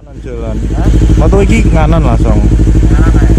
kanan jalan. Hah? mau iki nganan langsung. Nganan aja ya?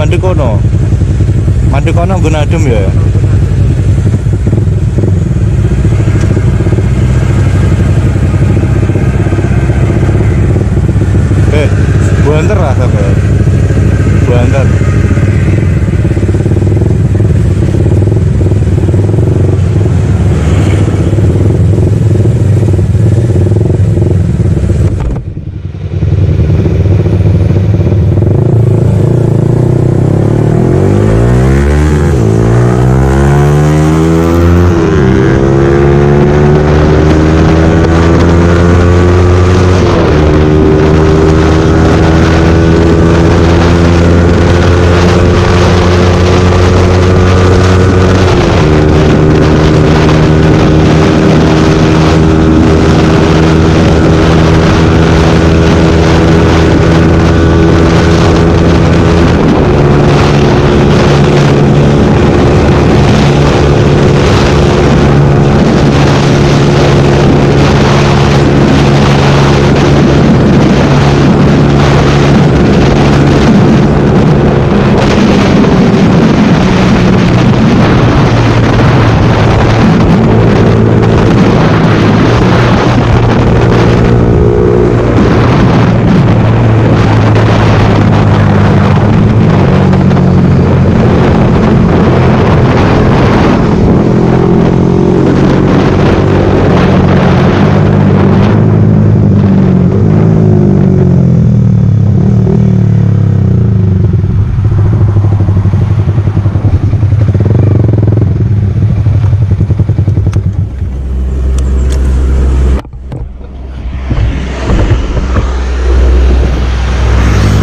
Mandek kono. Mandek kono guna adem ya. Eh, banter lah sampai. Banter.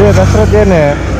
Iya, kasret kene.